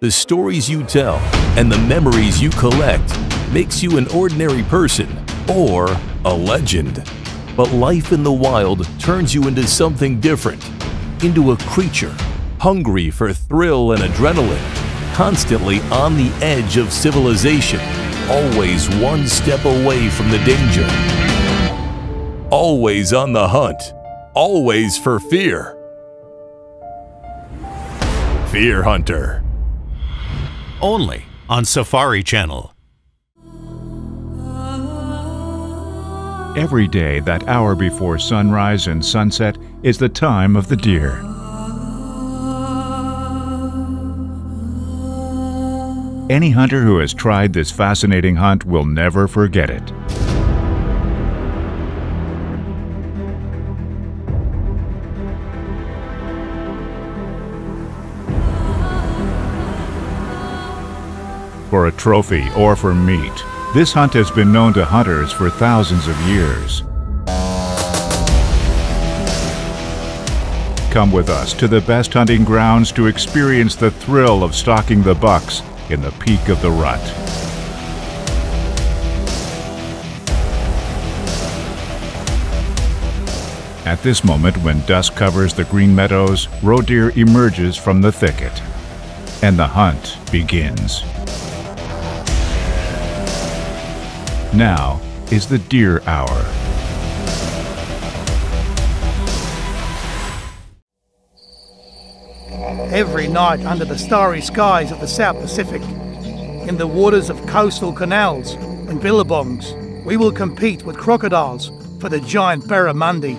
The stories you tell and the memories you collect makes you an ordinary person or a legend. But life in the wild turns you into something different, into a creature hungry for thrill and adrenaline, constantly on the edge of civilization, always one step away from the danger. Always on the hunt, always for fear. Fear Hunter. Only on Safari Channel. Every day, that hour before sunrise and sunset is the time of the deer. Any hunter who has tried this fascinating hunt will never forget it. For a trophy or for meat, this hunt has been known to hunters for thousands of years. Come with us to the best hunting grounds to experience the thrill of stalking the bucks in the peak of the rut. At this moment, when dusk covers the green meadows, roe deer emerges from the thicket, and the hunt begins. Now is the deer hour. Every night under the starry skies of the South Pacific, in the waters of coastal canals and billabongs, we will compete with crocodiles for the giant barramundi.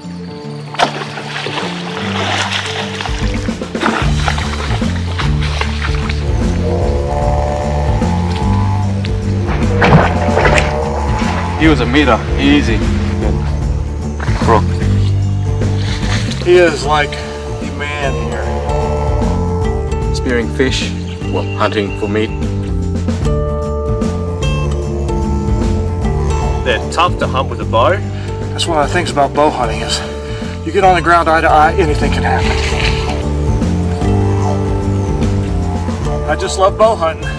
He was a meter, easy. Crook. He is like a man here. Spearing fish, well, hunting for meat. They're tough to hunt with a bow. That's one of the things about bow hunting is you get on the ground eye to eye, anything can happen. I just love bow hunting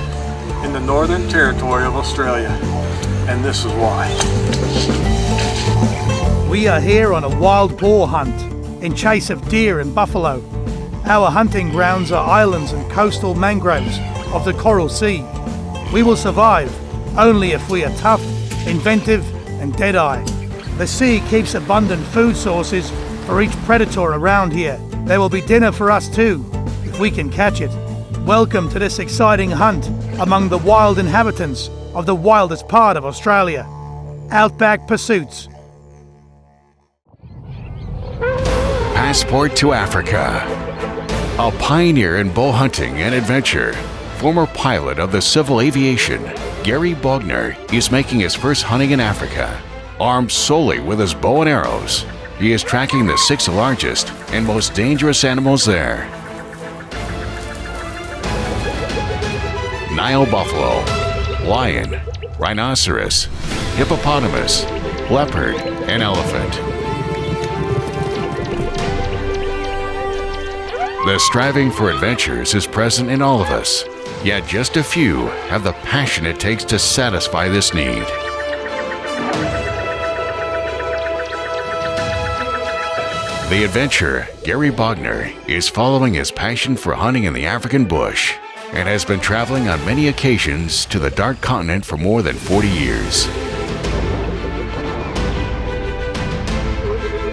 in the Northern Territory of Australia, and this is why. We are here on a wild boar hunt in chase of deer and buffalo. Our hunting grounds are islands and coastal mangroves of the Coral Sea. We will survive only if we are tough, inventive, and dead-eye. The sea keeps abundant food sources for each predator around here. There will be dinner for us too, if we can catch it. Welcome to this exciting hunt among the wild inhabitants of the wildest part of Australia. Outback Pursuits. Passport to Africa. A pioneer in bow hunting and adventure, former pilot of the civil aviation, Gary Bogner is making his first hunting in Africa. Armed solely with his bow and arrows, he is tracking the six largest and most dangerous animals there. Nile buffalo, lion, rhinoceros, hippopotamus, leopard, and elephant. The striving for adventures is present in all of us, yet just a few have the passion it takes to satisfy this need. The adventurer, Gary Bogner, is following his passion for hunting in the African bush and has been traveling on many occasions to the Dark Continent for more than 40 years.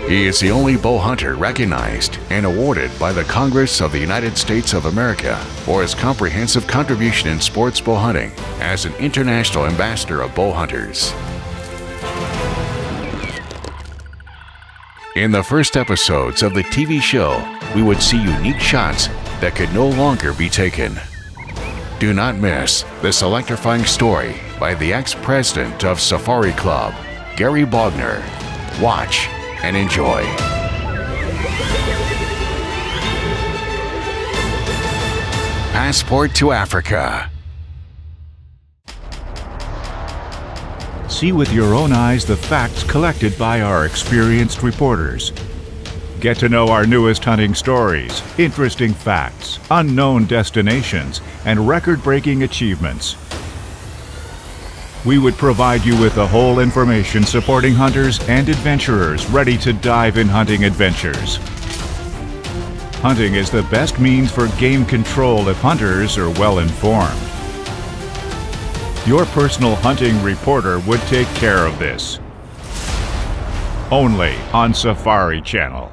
He is the only bow hunter recognized and awarded by the Congress of the United States of America for his comprehensive contribution in sports bow hunting as an international ambassador of bow hunters. In the first episodes of the TV show, we would see unique shots that could no longer be taken. Do not miss this electrifying story by the ex-president of Safari Club, Gary Bogner. Watch and enjoy. Passport to Africa. See with your own eyes the facts collected by our experienced reporters. Get to know our newest hunting stories, interesting facts, unknown destinations, and record breaking achievements. We would provide you with the whole information supporting hunters and adventurers ready to dive in hunting adventures. Hunting is the best means for game control if hunters are well informed. Your personal hunting reporter would take care of this. Only on Safari Channel.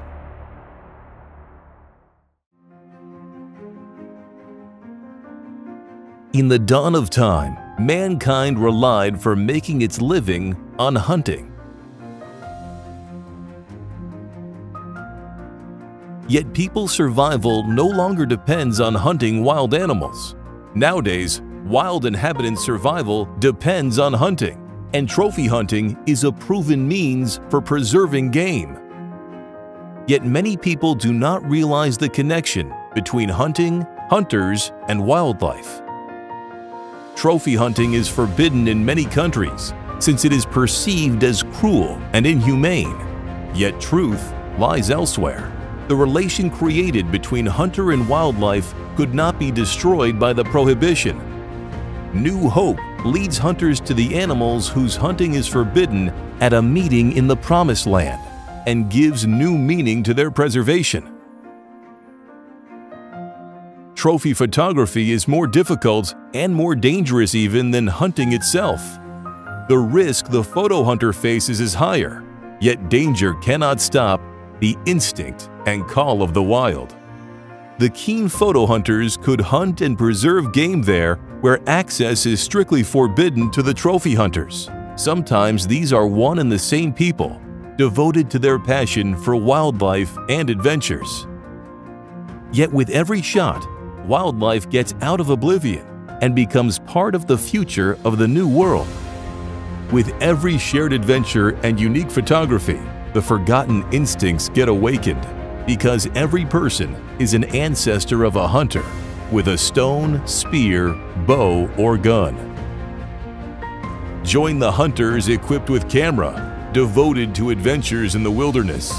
In the dawn of time, mankind relied for making its living on hunting. Yet people's survival no longer depends on hunting wild animals. Nowadays, wild inhabitants' survival depends on hunting, and trophy hunting is a proven means for preserving game. Yet many people do not realize the connection between hunting, hunters, and wildlife. Trophy hunting is forbidden in many countries since it is perceived as cruel and inhumane. Yet truth lies elsewhere. The relation created between hunter and wildlife could not be destroyed by the prohibition. New hope leads hunters to the animals whose hunting is forbidden at a meeting in the Promised Land and gives new meaning to their preservation. Trophy photography is more difficult and more dangerous even than hunting itself. The risk the photo hunter faces is higher, yet danger cannot stop the instinct and call of the wild. The keen photo hunters could hunt and preserve game there where access is strictly forbidden to the trophy hunters. Sometimes these are one and the same people, devoted to their passion for wildlife and adventures. Yet with every shot, wildlife gets out of oblivion and becomes part of the future of the new world. With every shared adventure and unique photography, the forgotten instincts get awakened because every person is an ancestor of a hunter with a stone, spear, bow, or gun. Join the hunters equipped with camera, devoted to adventures in the wilderness.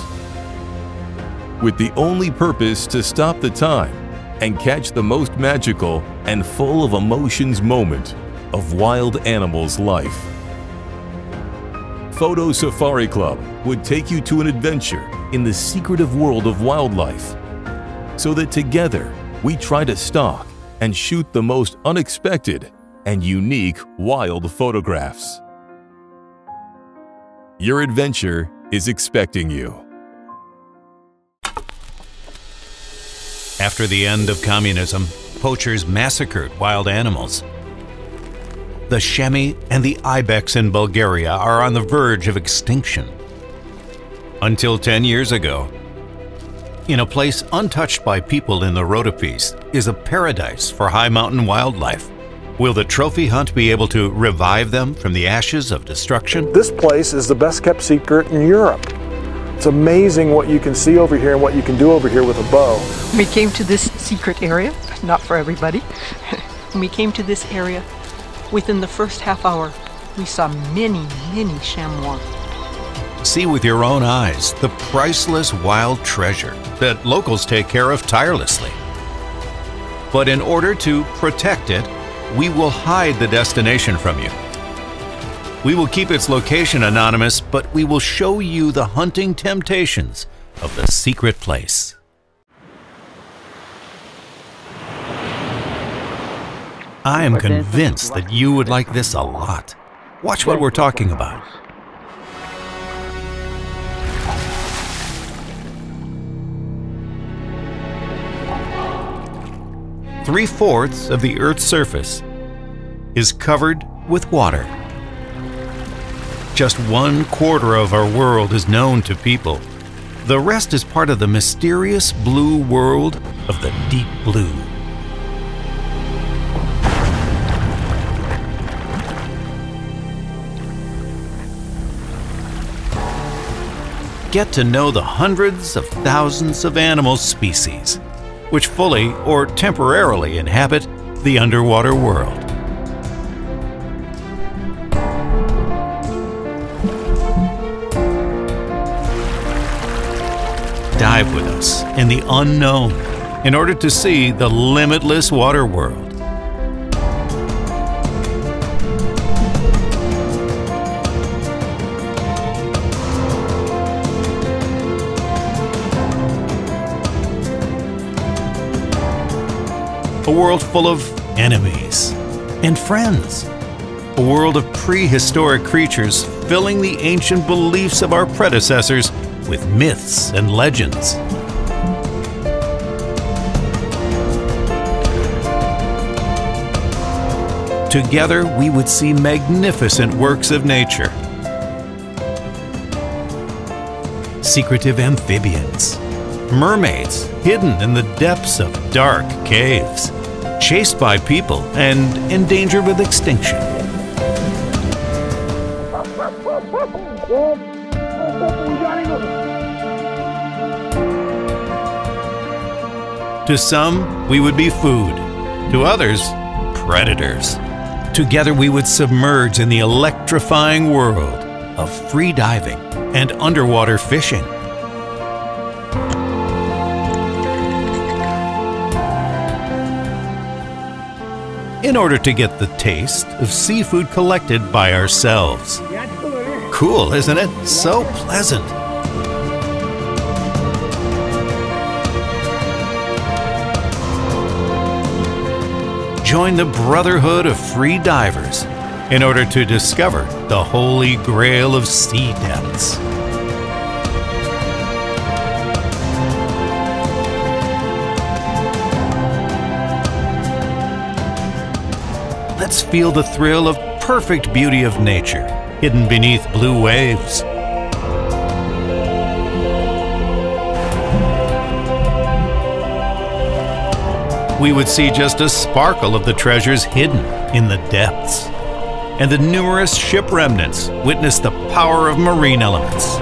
With the only purpose to stop the time and catch the most magical and full of emotions moment of wild animals' life. Photo Safari Club would take you to an adventure in the secretive world of wildlife so that together we try to stalk and shoot the most unexpected and unique wild photographs. Your adventure is expecting you. After the end of communism, poachers massacred wild animals. The chamois and the ibex in Bulgaria are on the verge of extinction. Until 10 years ago, in a place untouched by people in the Rhodopes is a paradise for high mountain wildlife. Will the trophy hunt be able to revive them from the ashes of destruction? This place is the best kept secret in Europe. It's amazing what you can see over here and what you can do over here with a bow. We came to this secret area, not for everybody. when we came to this area, within the first half hour, we saw many, many chamois. See with your own eyes the priceless wild treasure that locals take care of tirelessly. But in order to protect it, we will hide the destination from you. We will keep its location anonymous, but we will show you the hunting temptations of the secret place. I am convinced that you would like this a lot. Watch what we're talking about. Three-fourths of the Earth's surface is covered with water. Just one quarter of our world is known to people. The rest is part of the mysterious blue world of the deep blue. Get to know the hundreds of thousands of animal species which fully or temporarily inhabit the underwater world. Dive with us in the unknown in order to see the limitless water world. A world full of enemies and friends. A world of prehistoric creatures filling the ancient beliefs of our predecessors with myths and legends. Together, we would see magnificent works of nature. Secretive amphibians, mermaids hidden in the depths of dark caves, chased by people and endangered with extinction. To some, we would be food. To others, predators. Together, we would submerge in the electrifying world of free diving and underwater fishing. In order to get the taste of seafood collected by ourselves. Cool, isn't it? So pleasant. Join the Brotherhood of Free Divers in order to discover the holy grail of sea depths. Let's feel the thrill of perfect beauty of nature hidden beneath blue waves. We would see just a sparkle of the treasures hidden in the depths. And the numerous ship remnants witness the power of marine elements.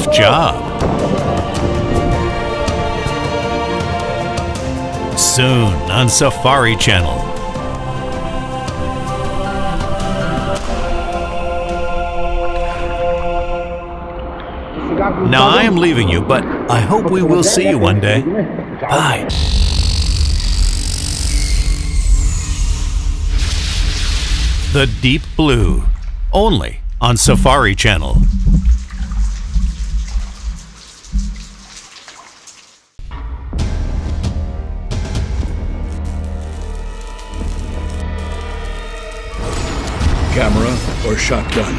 Tough job. Soon on Safari Channel. Now I am leaving you, but I hope we will see you one day. Bye. The Deep Blue, only on Safari Channel. Camera or shotgun?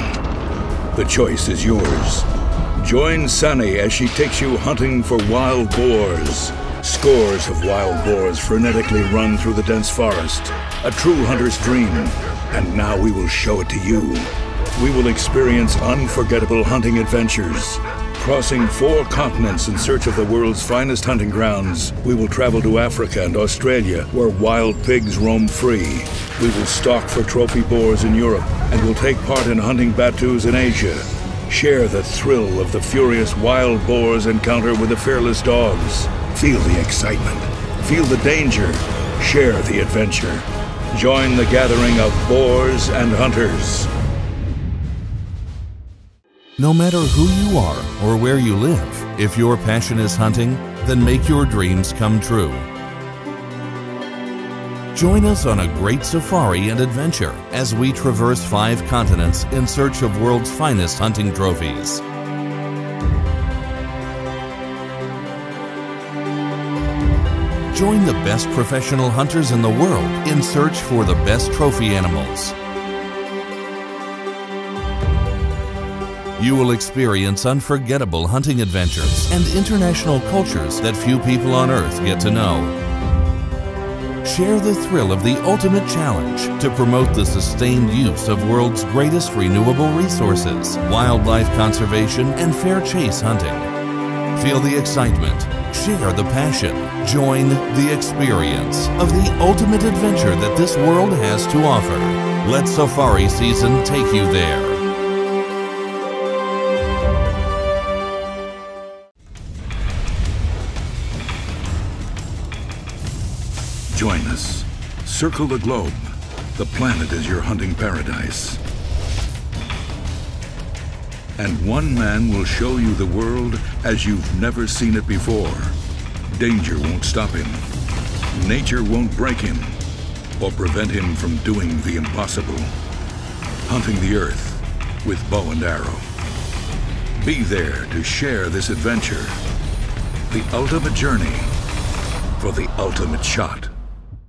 The choice is yours. Join Sunny as she takes you hunting for wild boars. Scores of wild boars frenetically run through the dense forest. A true hunter's dream. And now we will show it to you. We will experience unforgettable hunting adventures. Crossing four continents in search of the world's finest hunting grounds, we will travel to Africa and Australia, where wild pigs roam free. We will stalk for trophy boars in Europe, and will take part in hunting battues in Asia. Share the thrill of the furious wild boar's encounter with the fearless dogs. Feel the excitement. Feel the danger. Share the adventure. Join the gathering of boars and hunters. No matter who you are or where you live, if your passion is hunting, then make your dreams come true. Join us on a great safari and adventure as we traverse five continents in search of world's finest hunting trophies. Join the best professional hunters in the world in search for the best trophy animals. You will experience unforgettable hunting adventures and international cultures that few people on Earth get to know. Share the thrill of the ultimate challenge to promote the sustained use of world's greatest renewable resources, wildlife conservation, and fair chase hunting. Feel the excitement, share the passion, join the experience of the ultimate adventure that this world has to offer. Let Safari Season take you there. Join us. Circle the globe. The planet is your hunting paradise. And one man will show you the world as you've never seen it before. Danger won't stop him. Nature won't break him or prevent him from doing the impossible. Hunting the earth with bow and arrow. Be there to share this adventure. The ultimate journey for the ultimate shot.